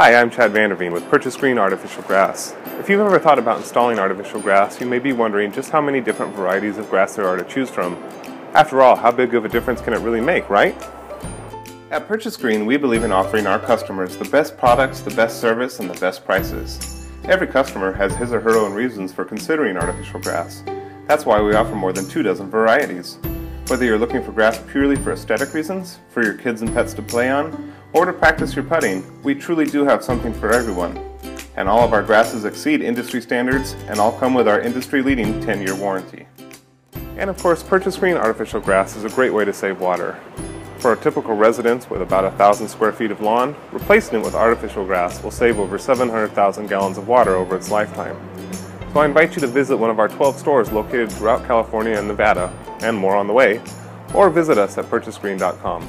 Hi, I'm Chad Vanderveen with Purchase Green Artificial Grass. If you've ever thought about installing artificial grass, you may be wondering just how many different varieties of grass there are to choose from. After all, how big of a difference can it really make, right? At Purchase Green, we believe in offering our customers the best products, the best service, and the best prices. Every customer has his or her own reasons for considering artificial grass. That's why we offer more than two dozen varieties. Whether you're looking for grass purely for aesthetic reasons, for your kids and pets to play on, or to practice your putting, we truly do have something for everyone. And all of our grasses exceed industry standards and all come with our industry leading 10 year warranty. And of course, Purchase Green artificial grass is a great way to save water. For a typical residence with about a thousand square feet of lawn, replacing it with artificial grass will save over 700,000 gallons of water over its lifetime. So I invite you to visit one of our 12 stores located throughout California and Nevada, and more on the way, or visit us at purchasegreen.com.